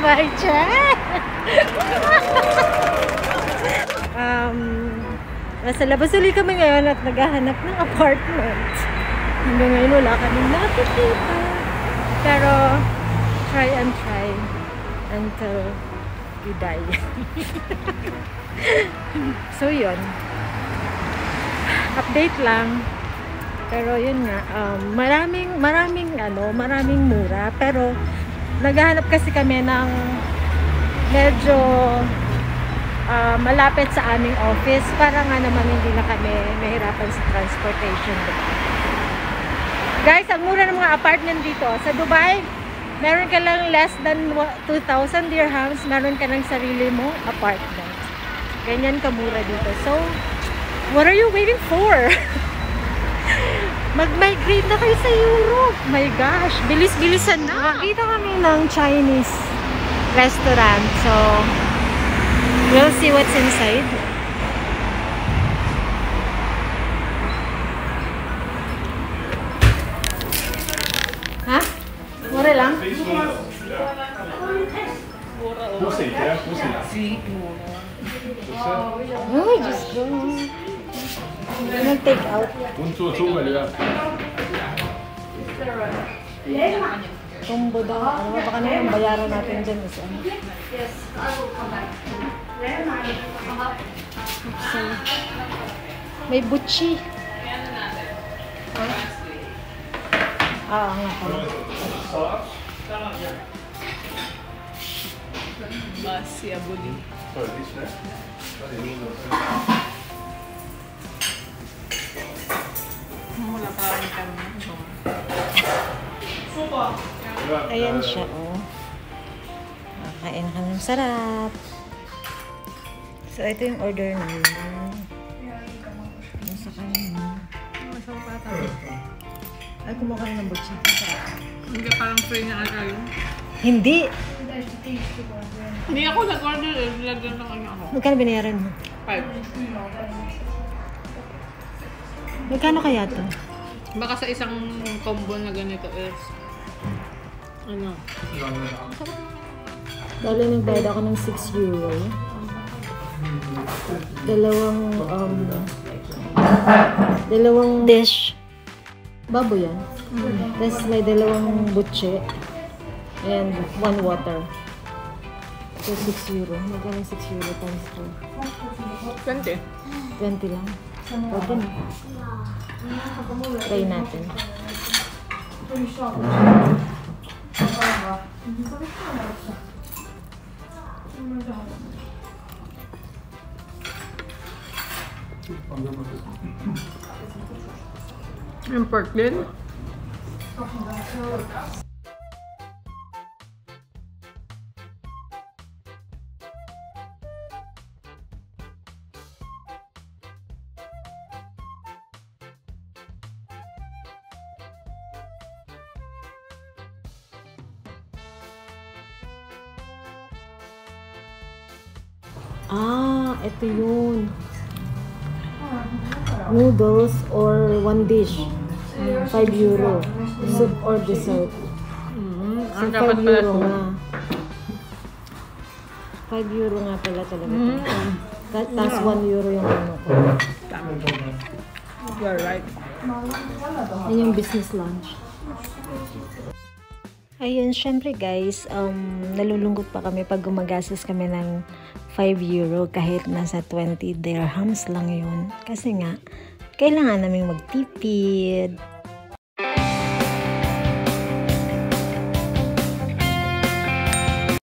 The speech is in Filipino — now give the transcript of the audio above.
my um, nasa labas ulit kami ngayon at naghahanap ng apartment. Hanggang ngayon wala kaming nakikita. Pero, try and try until we die. so, yun. Update lang. Pero yun nga, um, maraming, maraming, ano, maraming mura. Pero, naghahanap kasi kami ng medyo uh, malapit sa aming office para nga naman hindi na kami mahirapan sa transportation. Guys, ang mura ng mga apartment dito. Sa Dubai, meron ka lang less than 2,000 dirhams, meron ka ng sarili mo apartment. Ganyan kamura dito. So, what are you waiting for? Mag-migrate na kayo sa Europe. My gosh, bilis-bilisan na. Nakakita kami ng Chinese restaurant. So, we'll see what's inside. Ha? Mura lang? Pussy, yeah, pussy. Ay, Diyos ko. Nag-take out. Un two two, ja. Combo daw. Ano ba baka naman bayaran natin dyan is ano. So, may butchi. Ah, nga pala. Basi abuli. Sorry, this ne? Ayan siya, oh. Kakain ka ng sarap. So, ito yung order namin. Nasa kanin. Masarap ata. Ay, kumuha ka na ng butchi. Hindi parang free na alal. Hindi! Hindi ako nag-order eh. Lagyan lang ano ako. Magkano binayaran mo? Five. Magkano kaya to? Baka sa isang combo na ganito is ano? Dali nagbayad ako ng 6 euro. Dalawang, um, dalawang dish. Babo yan. Tapos may dalawang butche. And one water. So, 6 euro. Magkano 6 euro times 20. 4? 20 lang. Pwede na. Try natin. Yung pork Ah, ito yun. Noodles or one dish. 5 euro. Soup or dessert. Mm, So, ang 5 dapat pala euro to. nga. 5 euro nga pala talaga. Mm. Tapos 1 euro yung ano ko. You're right. Yan yung business lunch. Ayun, syempre guys, um, nalulungkot pa kami pag gumagastos kami ng 5 euro kahit nasa 20 dirhams lang yun. Kasi nga, kailangan namin magtipid.